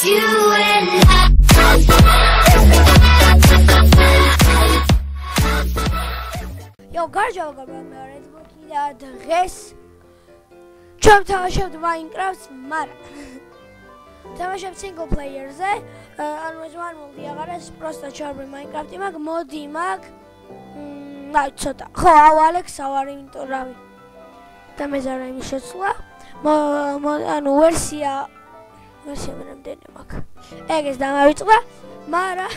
Yo, გარჯავ მე Red Bull-ი და დღეს ჩვენ თამაშობთ Minecraft-ს, მაგრამ თამაშობ single player-ზე, ანუ ეს მანული აღარ ეს პროსტა ჩარბი Minecraft-ი მაგ მოდი მაგ აი ცოტა. ხო, აუ ალექს ავარი, იმიტომ რავი. და მე ზარა იმის შეცვლა. ანუ ვერსია მე რამდენი მაქვს. ეგ ეს დამავიწყდა, მაგრამ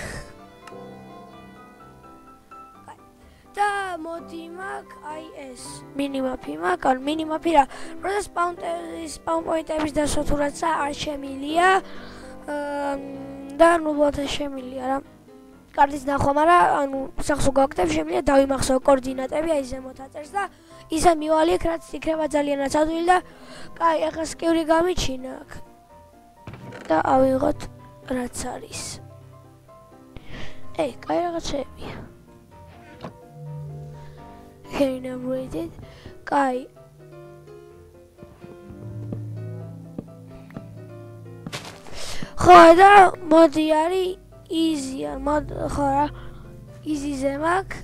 და მოდი მაგ აი ეს მინიმაფი მაგ ან მინიმაფი რა. როცა სპაუნტერი სპაუნ პოინტების დასვა თუ რაცა არ შემილია და ნუ ბოთა შემილია რა. კარტის ნახვა მაგრამ ანუ სახს უგაკეთებ შემილია დავიმახსოვრ კოორდინატები აი ზემოთ აწერს და ისე მივალიე რაც იქნება ძალიანაც ადვილი და კაი ახლა სკივრი გამიჩინა აქ და ავიღოთ რაც არის. ე კაი რაღაცებია generated კაი. ხო და მოდი არის easy მოდ ხო რა easy-ზე მაქვს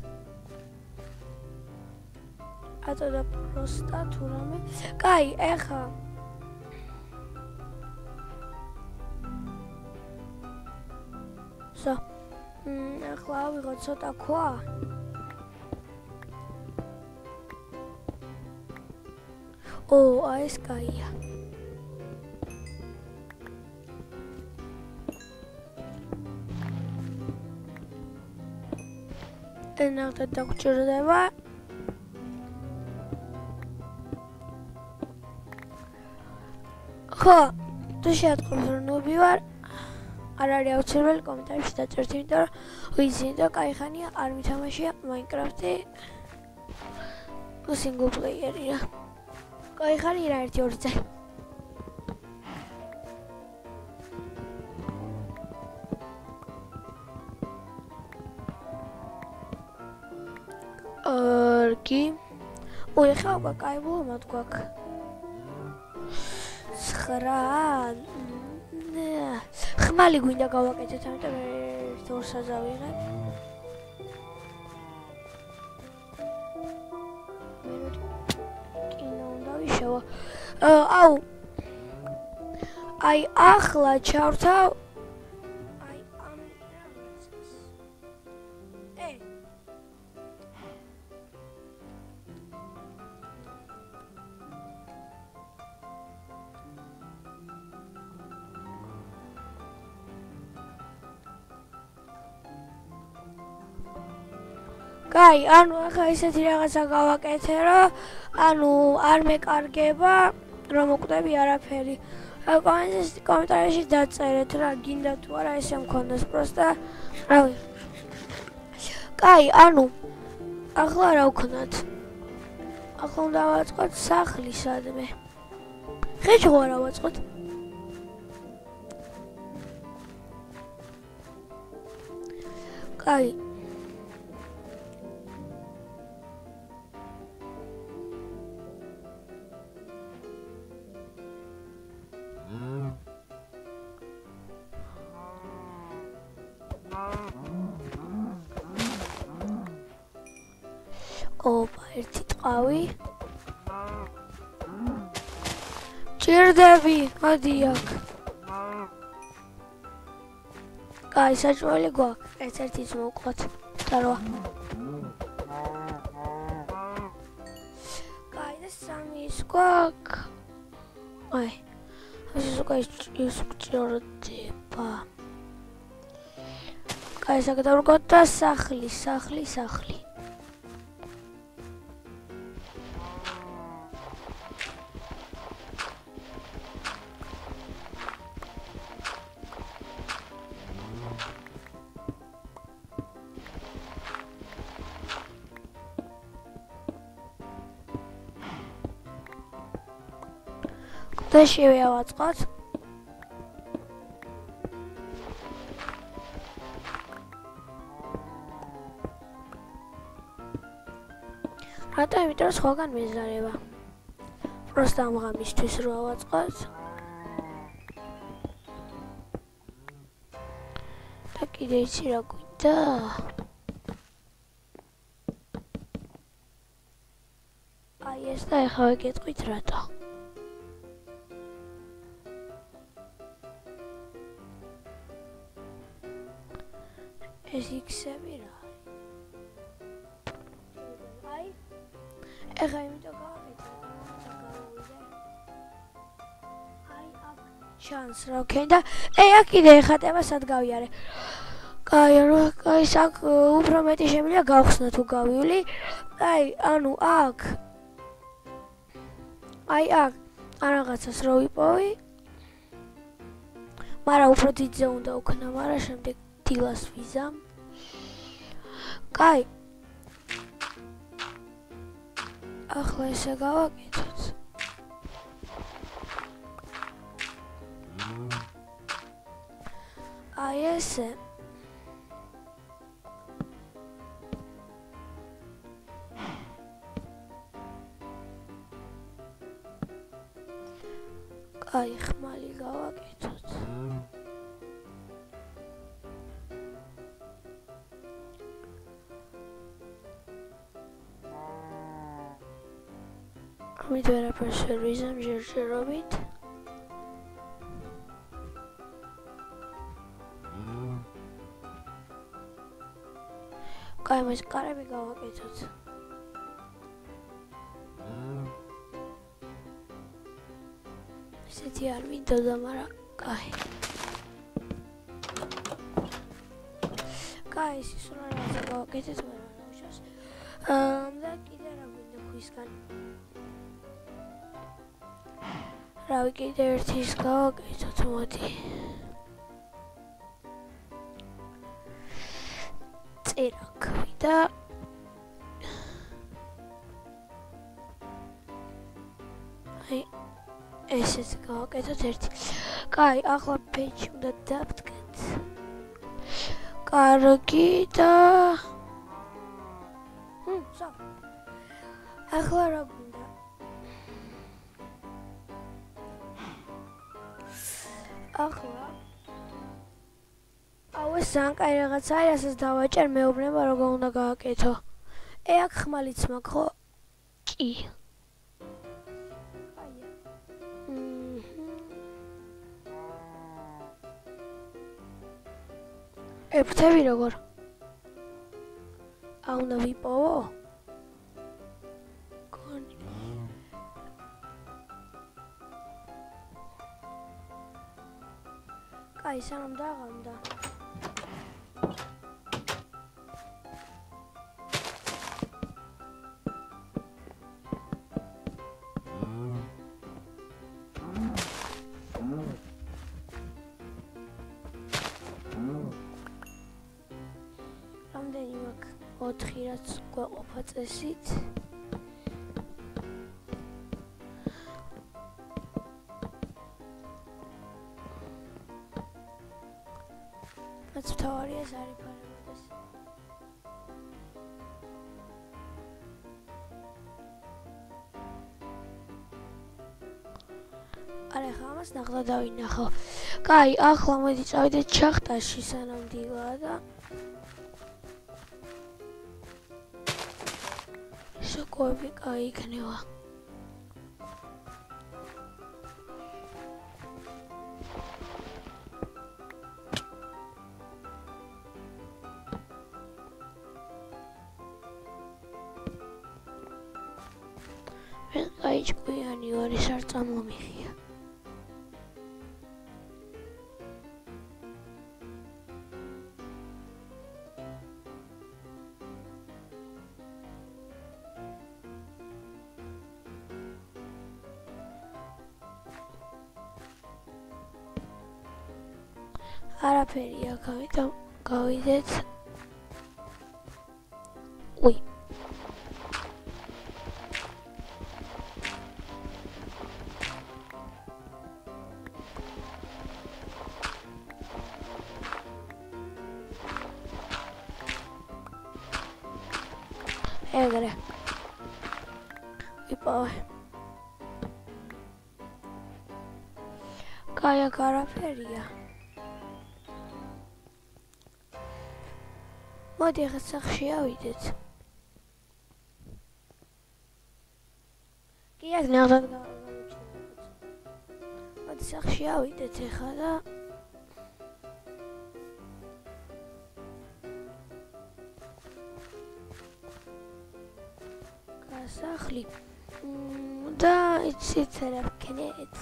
ატო და პროსტა თუ რამე. კაი ეხა სა ახლა ავიღოთ ცოტა ქვა. ო აი ეს კაია ენახდა დაგჭირდება. ხო თუ შეატყობს რომ ნუბი ვარ არ არის აუცილებელი კომენტარებში დაწერთ, იმიტომ რომ ვიცი, იმიტომ კაი ხანია არ მითამაშია Minecraft-ი single player-ი რა. კაი ხანი რა 1-2 წელი. არგი. ოი ხა უკვე კაი ბლომად გვაქვს. 9 მალე გვინდა გავაკეთოთ, ამიტომ ერთ ორსას ავიღებ. კინა უნდა ვიშევა. აუ. აი, ახლა ჩავრთავ კაი, ანუ ახლა ისეთი რაღაცა გავაკეთე, რომ ანუ არ მეკარგება რომ უკვდები არაფერი. კომენტარში კომენტარში დაწერეთ რა გინდა თუ არა ესე მქონდეს პროსტა. რავი. კაი, ანუ ახლა რა ვქნათ? ახლა უნდა ვაწყოთ სახლი სადმე. ხეჭო რა ვაწყოთ? კაი, ოპა, ერთი ტყავი. ჭირდები, მოდი აქ. კაი, საჭმელი გვაქვს. ერთ-ერთიც მოვყოთ. დარვა. კაი, და სამი ის გვაქვს. აი. ეს უკვე ის ჭირდება. კაი, საკეთებ და სახლი, სახლი, სახლი. და შევავაწყოთ. რატო იმიტომ სხვაგან მეზარება? პროსტა ამ ღამისთვის რო ავაწყოთ. და კიდე იცი რა გვინდა? აი ეს და ეხლა ვიგეთყვით რატო? კიდე ეხატება სად გავიარე კაი რა კაი საკ უფრო მეტი შემიძლია გავხსნა თუ გავივლი აი ანუ აქ აი აქ ან რაღაცას რო ვიპოვი მაგრამ უფრო დიდზე უნდა უქნა მაგრამ შემდეგ დილას ვიზამ. კაი. ახლა ესე გავაკეთოთ. აი ესე. კაი, ხმალი გავაკეთოთ. ამით ვერაფერს ვერ ვიზამ ჟერჟერობით. კაი, მას კარები გავაკეთოთ. ესეთი არ მინდოდა, მაგრამ კაი. კაი, სულ რა გავაკეთეთ, მაგრამ რა უშავს. აა და კიდე რა გვინდა ქვისგან? რავი კიდე ერთი ის გავაკეთოთ მოდი და აი ესეც გავაკეთოთ ერთი. კაი ახლა პეიჯი უნდა დავდგეთ კარგი და სა ახლა რა ახლა აუ ეს ზანკაი რაღაც არის ასაც დავაჭერ მეუბნება როგორ უნდა გააკეთო. ე აქ ხმალიც მაქვს ხო? კი. ეფთები როგორ? აუ უნდა ვიპოვო? აი სანამ დაღამდა რამდენი მაქვს 4 რაც გვაყოფა წესით. რაც თავარი ეს არის ფარემოდეს არა ხა ამას ნახლა დავინახო. კაი, ახლა მოდი წავიდეთ ჩახტაში სანამ დილაა და შოკოები კაი იქნება. აი არაფერი აქ ამიტომ გავიდეთ უი ეგრე იპოვე კაი აქ არაფერია მოდი ახლა სახში ავიდეთ. კი აქ ნახოთ მოდი სახში ავიდეთ ახლა და გასახლი. და იცით რა ვქნეთ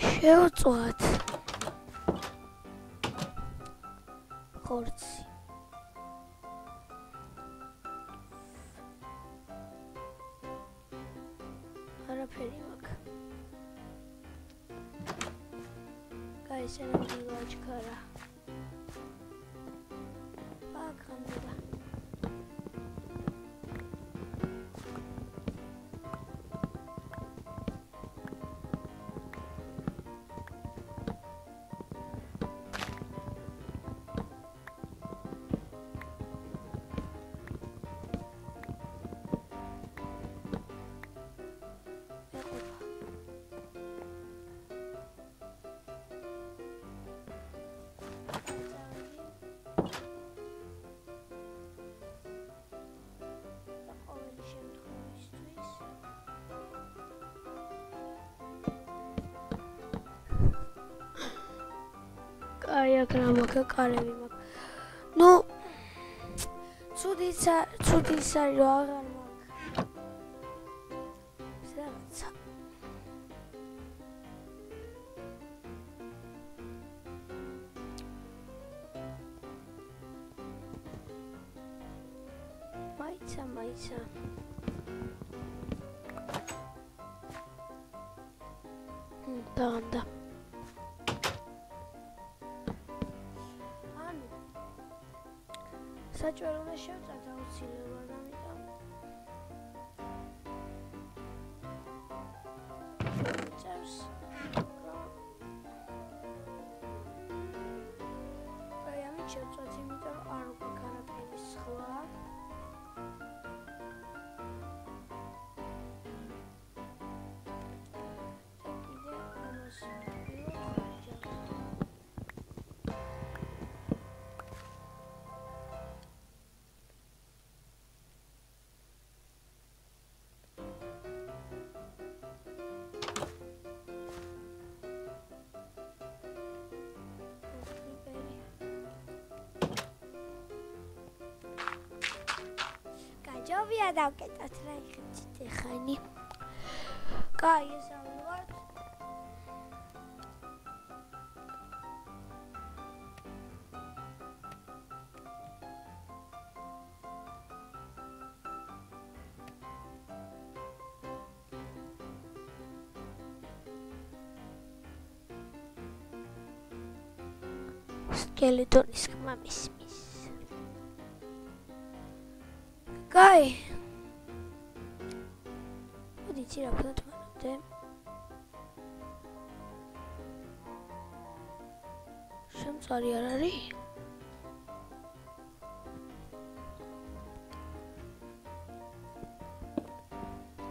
შევწვათ Sports. აი აქ რა მაქვს კარები მაქვს ნუ ცუდიცა ცუდისა რა საჭირო უნდა შევწათ აუცილებლად ჯობია დავკეტოთ რა იხეთ ხანი. კაი, ეს ამბობთ. სკელეტონის მამის კაი. მოდი ცირა ფოტო მანამდე. შემწარი არ არის?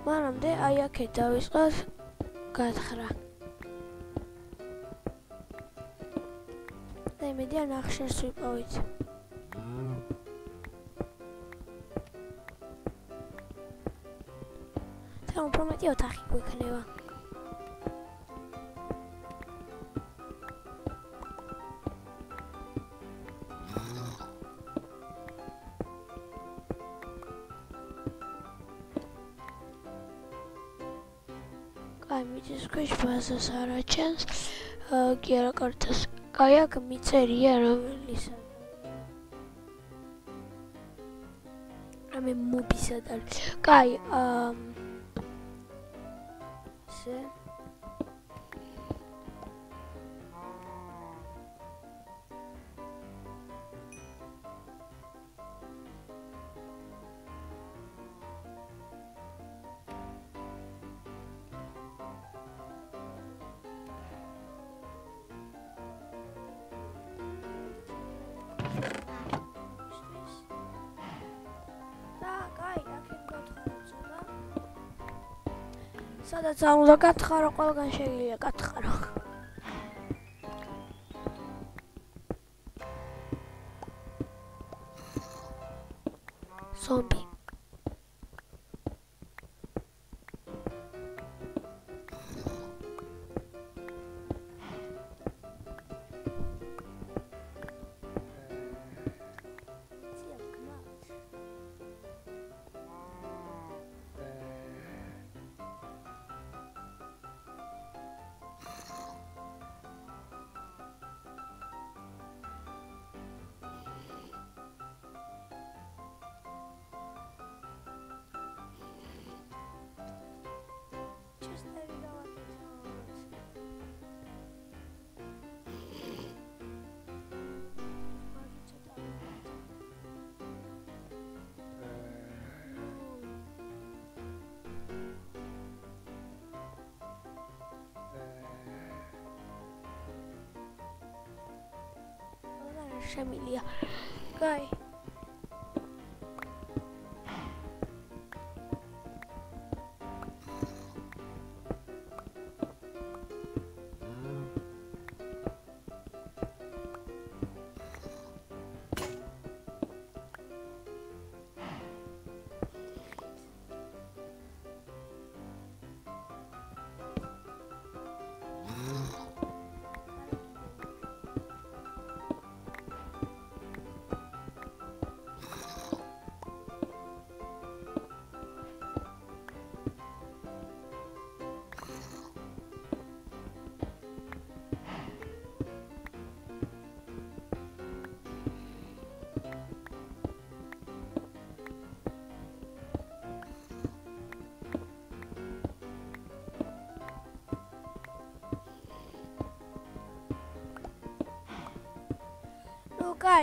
მანამდე აი აქეთ დავისყავს გათხრა. და იმედია ნახშირს ვიპოვით. რომ უფრო მეტი ოთახი გვექნება. კაი, მიდის ქვეშ ბაზას არაჩენს. კი არა კარტას. კაი, აქ მიწერია რომელისა. რამე მობისად არის. კაი, აა です სადაც არ უნდა გითხარო, ყველგან შეიძლება გითხარო. ზომბი შემილია. კაი.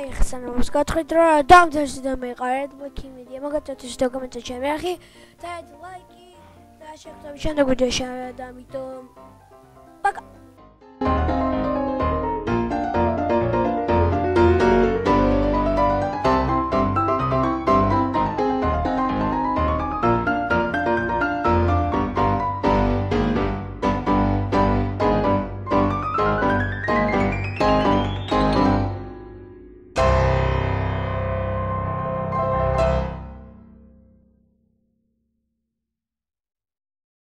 გაიხსენა რომ გათხრით რა დამთაში და მეყარეთ მეკიმედია მაგათაც ის დაგამეცა ჩემი ახი და ლაიკი და შეგწევი შემდეგ ვიდეოში და ამიტომ ბაკა